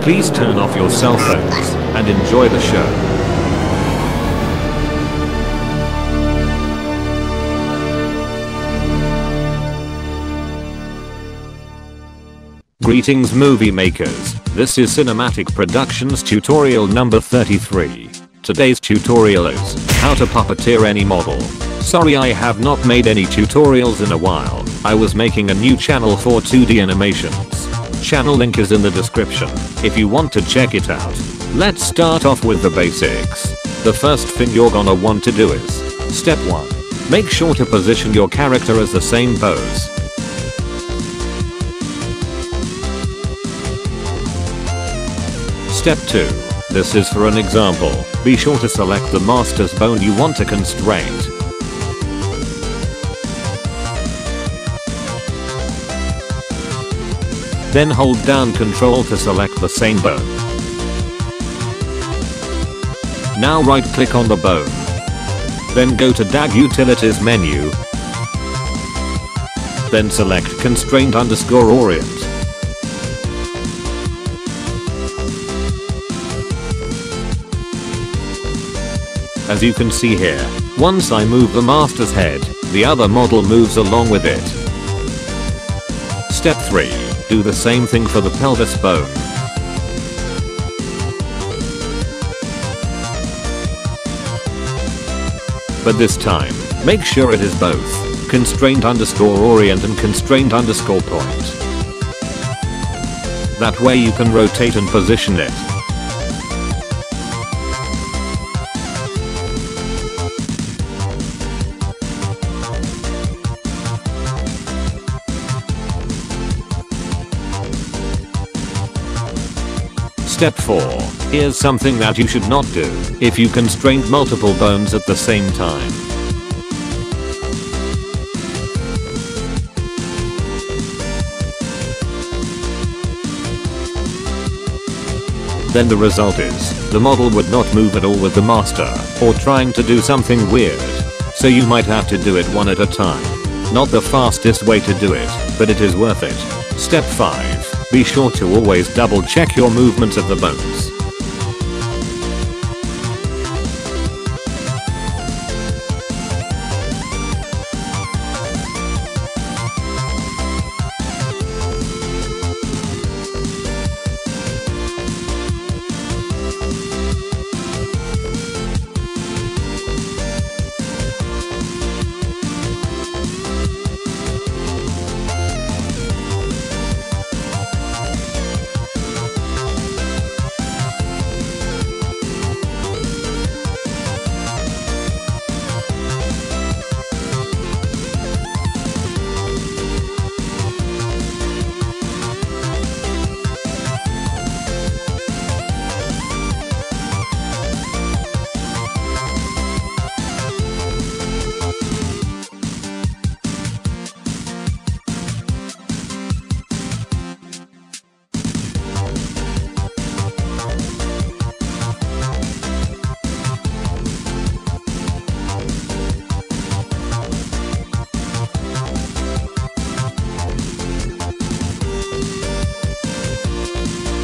Please turn off your cell phones and enjoy the show. Greetings movie makers, this is Cinematic Productions tutorial number 33. Today's tutorial is, how to puppeteer any model. Sorry I have not made any tutorials in a while, I was making a new channel for 2D animations. Channel link is in the description, if you want to check it out. Let's start off with the basics. The first thing you're gonna want to do is, step 1. Make sure to position your character as the same pose. Step 2. This is for an example. Be sure to select the master's bone you want to constrain. Then hold down control to select the same bone. Now right click on the bone. Then go to DAG Utilities menu. Then select Constraint underscore Orient. As you can see here, once I move the master's head, the other model moves along with it. Step 3. Do the same thing for the pelvis bone. But this time, make sure it is both, constraint underscore orient and constraint underscore point. That way you can rotate and position it. Step 4. Here's something that you should not do if you constrain multiple bones at the same time. Then the result is, the model would not move at all with the master, or trying to do something weird. So you might have to do it one at a time. Not the fastest way to do it, but it is worth it. Step 5. Be sure to always double check your movements of the bones.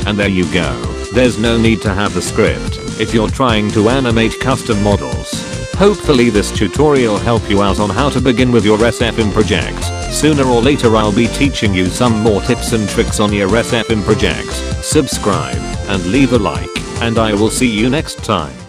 And there you go. There's no need to have the script if you're trying to animate custom models. Hopefully this tutorial help you out on how to begin with your SFM project. Sooner or later I'll be teaching you some more tips and tricks on your SFM project. Subscribe and leave a like and I will see you next time.